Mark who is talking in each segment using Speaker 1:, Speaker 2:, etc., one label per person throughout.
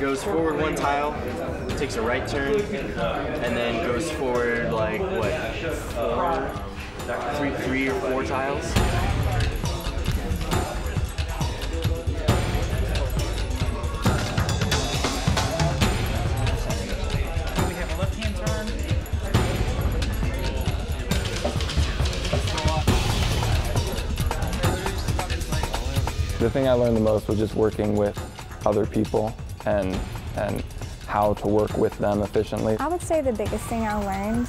Speaker 1: goes forward one tile, takes a right turn, and then goes forward like what, four, three, three or four tiles.
Speaker 2: A.
Speaker 3: The thing I learned the most was just working with other people and and how to work with them efficiently.
Speaker 4: I would say the biggest thing I learned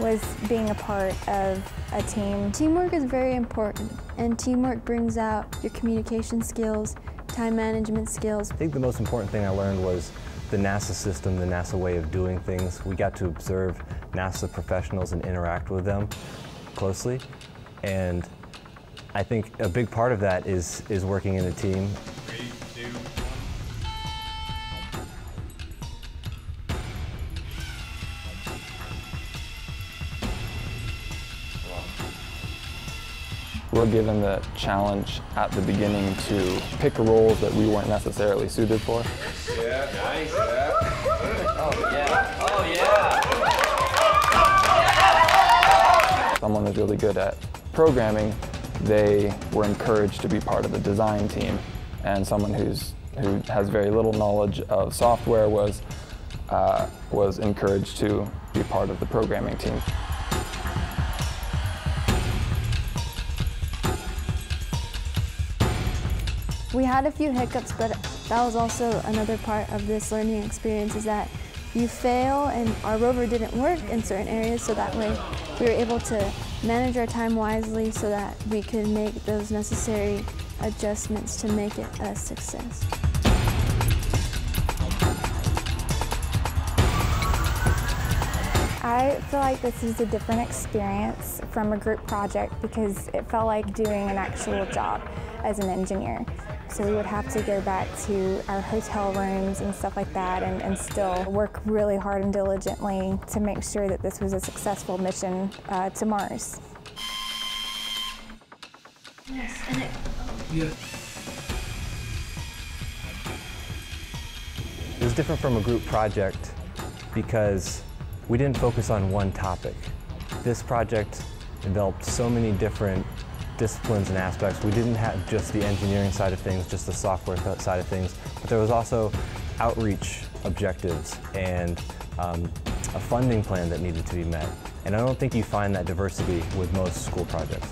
Speaker 4: was being a part of a team.
Speaker 5: Teamwork is very important, and teamwork brings out your communication skills, time management skills.
Speaker 6: I think the most important thing I learned was the NASA system, the NASA way of doing things. We got to observe NASA professionals and interact with them closely. And I think a big part of that is, is working in a team.
Speaker 3: We're given the challenge at the beginning to pick roles that we weren't necessarily suited for.
Speaker 1: Oh yeah.
Speaker 3: Someone is really good at programming, they were encouraged to be part of the design team. And someone who's, who has very little knowledge of software was, uh, was encouraged to be part of the programming team.
Speaker 5: We had a few hiccups, but that was also another part of this learning experience is that you fail and our rover didn't work in certain areas so that way we were able to manage our time wisely so that we could make those necessary adjustments to make it a success.
Speaker 4: I feel like this is a different experience from a group project because it felt like doing an actual job as an engineer. So we would have to go back to our hotel rooms and stuff like that and, and still work really hard and diligently to make sure that this was a successful mission uh, to Mars.
Speaker 6: It was different from a group project because we didn't focus on one topic. This project developed so many different disciplines and aspects. We didn't have just the engineering side of things, just the software side of things, but there was also outreach objectives and um, a funding plan that needed to be met. And I don't think you find that diversity with most school projects.